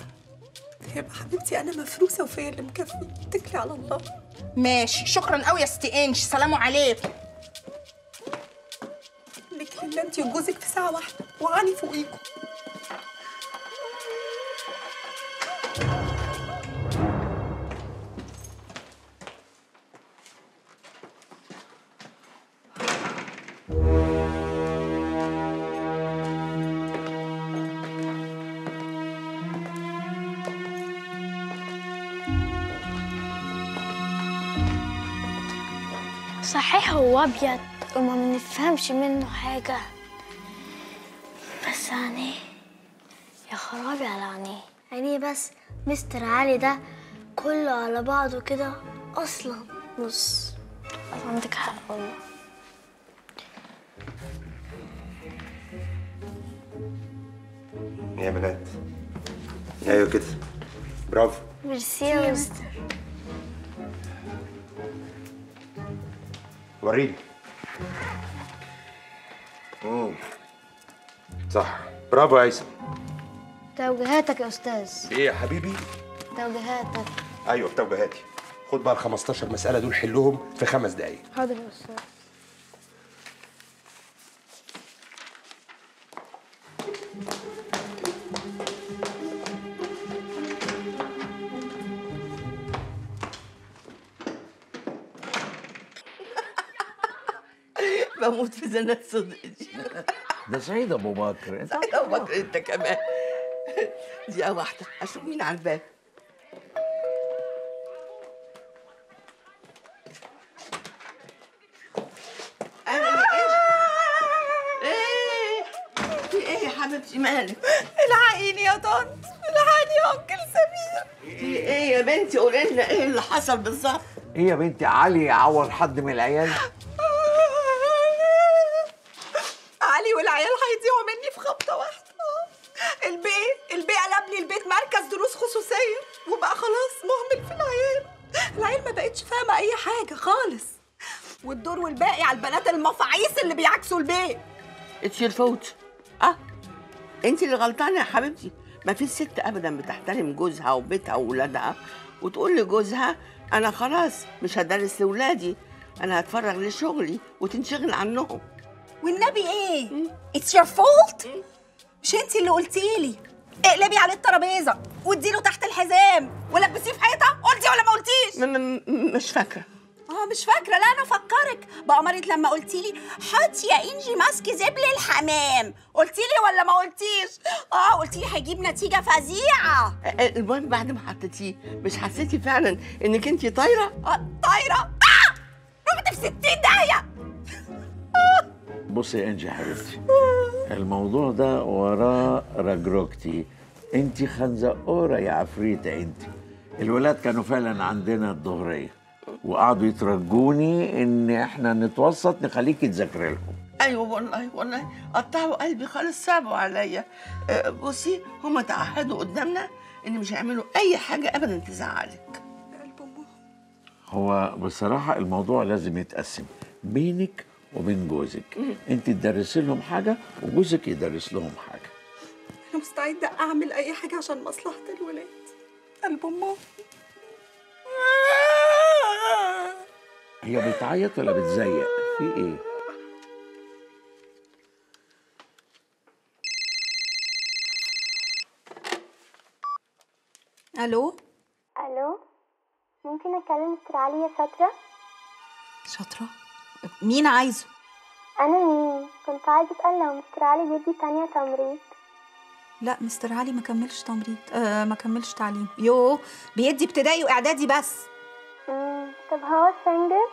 هبة حبيبتي أنا مفروسة وفيا اللي مكفي. اتكلي على الله. ماشي شكرا قوي يا ست إنش. سلام عليكم لك انت وجوزك في ساعة واحدة وعلي فوقيكم. صحيح هو ابيض وما بنفهمش منه حاجة. بس عينيه يا خرابي على عينيه. عينيه بس مستر علي ده كله على بعضه كده أصلا. بص عندك حق والله. يا بنات أيوه كده. برافو. ميرسي يا مستر. وريني. مم. صح. برافو يا هيثم توجيهاتك يا أستاذ. إيه يا حبيبي؟ توجيهاتك. أيوه بتوجيهاتي. خد بقى ال 15 مسألة دول حلهم في خمس دقايق. حاضر يا أستاذ. بموت في زنات صدقي ده سعيد أبو بكر. أنت سعيد أبو بكر أنت كمان. دقيقة واحدة أشوف مين على الباب. إيه؟ في إيه يا حبيبتي؟ مالك؟ الحقيني يا طنط الحقيني يا أنكل سمير. في إيه يا بنتي؟ قولي لنا إيه اللي حصل بالظبط؟ إيه يا بنتي؟ علي يعور حد من العيال؟ بيعكسوا البيت. it's your fault آه. انت اللي غلطانة يا حبيبتي. ما في ست ابدا بتحترم جوزها وبيتها واولادها وتقول لجوزها أنا خلاص مش هدرس لاولادي أنا هتفرغ لشغلي وتنشغل عنهم. والنبي إيه؟ it's your fault مش انت اللي قلتي لي. اقلبي عليه الترابيزة واديله تحت الحزام. ولبسيه في حيطة؟ قلتي ولا ما قلتيش؟ مش فاكرة. آه مش فاكرة. لا أنا افكرك بأمارة لما قلتي لي حطي يا إنجي mask زبل الحمام. قلتي لي ولا ما قلتيش؟ آه قلتي لي هيجيب نتيجة فظيعه المهم بعد ما حطيتيه مش حسيتي فعلا إنك انت طايرة؟ آه طايرة. آه رحت في 60 داهية. بصي يا إنجي حبيبتي الموضوع ده وراه رجرجتي انت خنزقورة يا عفريتة انت الولاد كانوا فعلا عندنا الظهريه وقعدوا يترجوني إن إحنا نتوسط نخليكي تذاكري لهم. أيوه والله والله. قطعوا قلبي خالص صعبوا عليا. آه، بصي هما تعهدوا قدامنا إن مش هيعملوا أي حاجة ابدا تزعلك. هو بصراحة الموضوع لازم يتقسم بينك وبين جوزك. أنت تدرسي لهم حاجة وجوزك يدرس لهم حاجة. أنا مستعدة أعمل أي حاجة عشان مصلحة الولاد. قلب امهم هي بتعيط ولا بتزيق؟ في إيه؟ ألو؟ ألو؟ ممكن اكلم مستر علي يا شاطرة؟ شاطرة؟ مين عايزه؟ أنا مين؟ كنت عايزه أسأل لو مستر علي بيدي تانية تمريض. لا مستر علي ما كملش تمريض آه ما كملش تعليم. يو بيدي ابتدائي وإعدادي بس. طب هو single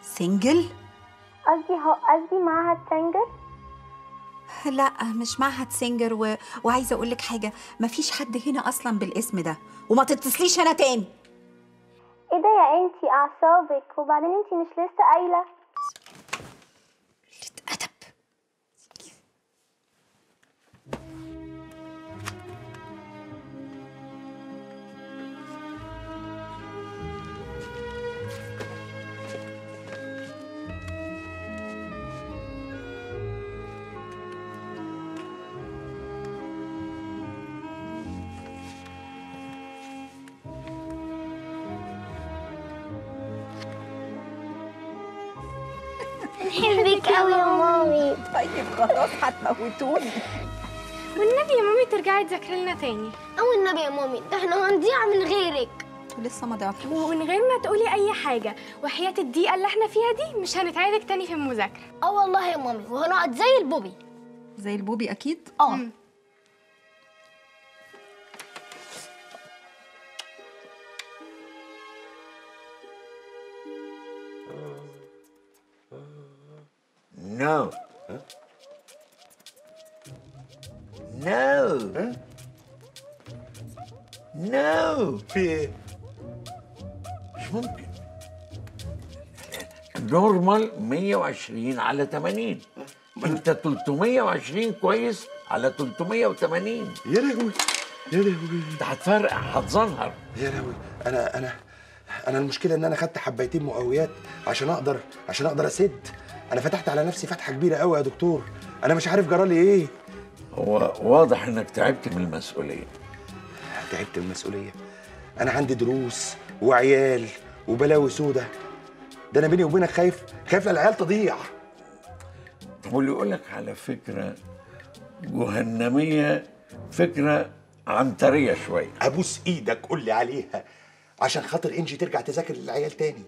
single قصدي هو قصدي معهد single لا مش معهد سنجر و... وعايزة أقول لك حاجة. مفيش حد هنا أصلا بالاسم ده. وما تتصليش هنا تاني. إيه ده يا أنتي؟ أعصابك. وبعدين أنتي مش لسه قايلة؟ طيب خلاص هتموتوني والنبي يا مامي ترجعي تذاكري لنا تاني. والنبي يا مامي ده إحنا هنضيع من غيرك. لسه ما ضعتش ومن غير ما تقولي أي حاجة وحياة الدقيقة اللي إحنا فيها دي مش هنتعبك تاني في المذاكرة. آه والله يا مامي وهنقعد زي البوبي. زي البوبي أكيد؟ آه. no no في إيه؟ مش ممكن normal 120 على 80 انت 320 كويس على 380 يا لهوي. يا لهوي. انت هتفرق هتظنهر يا لهوي. أنا أنا أنا المشكلة ان أنا خدت حبايتين مقويات عشان أقدر عشان أقدر اسد. أنا فتحت على نفسي فتحة كبيرة قوي يا دكتور. أنا مش عارف جرالي إيه. هو واضح إنك تعبت من المسؤولية. تعبت من المسؤولية؟ أنا عندي دروس وعيال وبلاوي سودة. ده أنا بيني وبينك خايف خايف العيال تضيع. طب واللي يقول لك على فكرة جهنمية فكرة عنترية شوية. أبوس إيدك قول لي عليها عشان خاطر إنجي ترجع تذاكر للعيال تاني.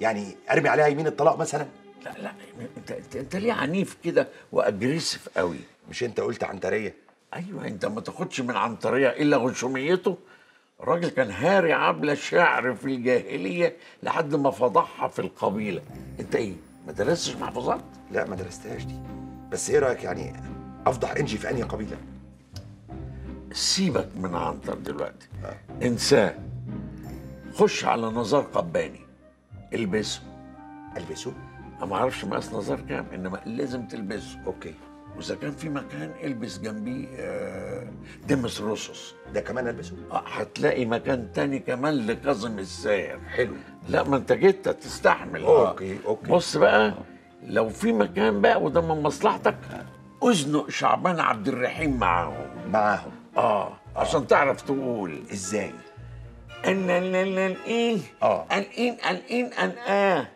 يعني أرمي عليها يمين الطلاق مثلا؟ لا لا أنت أنت, أنت ليه عنيف كده وأجريسيف قوي؟ مش انت قلت عنترية؟ أيوه أنت ما تاخدش من عنترية إلا غشوميته. الراجل كان هاري عبلة شعر في الجاهلية لحد ما فضحها في القبيلة. أنت إيه ما درستش محفوظات لا ما درستهاش دي. بس إيه رأيك يعني أفضح انجي في أنهي قبيلة؟ سيبك من عنتر دلوقتي. انساه. خش على نزار قباني. البسه. البسه؟ أنا ما أعرفش مقاس نزار كام إنما لازم تلبسه. okay. وإذا كان في مكان ألبس جنبيه آه، دمس رصص ده كمان ألبسه؟ آه، هتلاقي مكان تاني كمان لكاظم الساهر حلو. لا ما أنت جيت تستحمل. okay، okay. بص بقى لو في مكان بقى وده من مصلحتك أزنق شعبان عبد الرحيم معاهم. معاهم. آه عشان تعرف تقول. إزاي؟ أن أن أن أن إيه؟ آه. أن إن أن إن أن آه.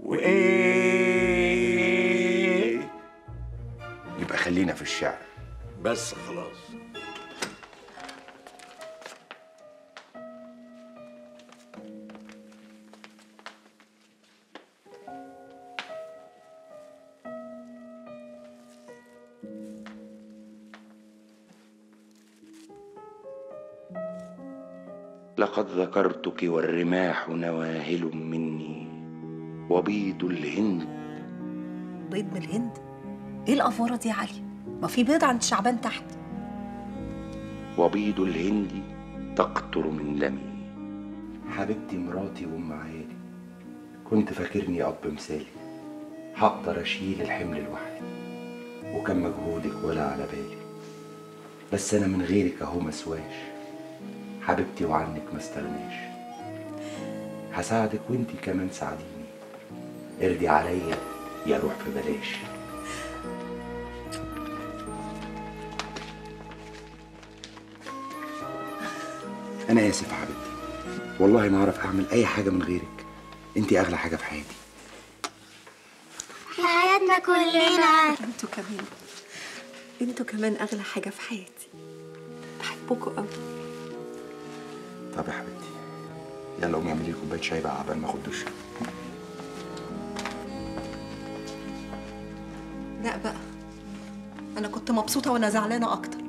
وإيه؟ يبقى خلينا في الشعر. بس خلاص. لقد ذكرتك والرماح نواهل مني. وبيض الهند. بيض من الهند؟ إيه الافوره دي يا علي؟ ما في بيض عند شعبان تحت. وبيض الهند تقطر من دمي حبيبتي مراتي وأم عيالي كنت فاكرني أب مثالي. هقدر أشيل الحمل لوحدي وكان مجهودك ولا على بالي. بس أنا من غيرك أهو مسواش حبيبتي وعنك ما استغناش. هساعدك وأنتي كمان ساعديني. ارضي عليا يا روح في بلاش أنا آسف يا حبيبتي والله ما أعرف أعمل أي حاجة من غيرك. أنتي أغلى حاجة في حياتي. في حياتنا كلنا. أنتوا كمان. أنتوا كمان أغلى حاجة في حياتي. بحبكوا قوي طب يا حبيبتي يلا قومي اعملي لي كوباية شاي بقى عبال ما آخد دش. لا بقى. أنا كنت مبسوطة وأنا زعلانة أكتر.